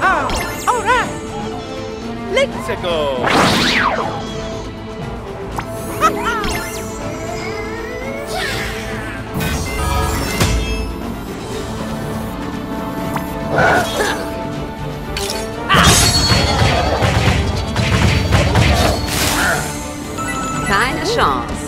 Ah, Alright! Let's go! Keine Chance.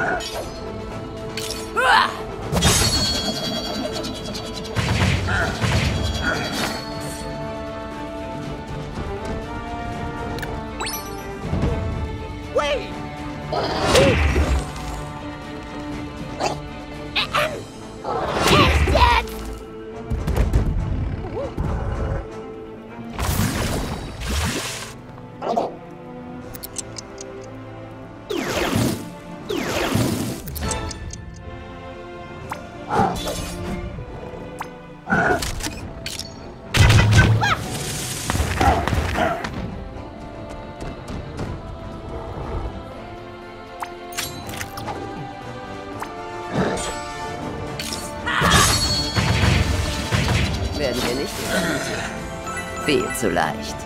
Ah! Werden wir nicht. Viel zu leicht.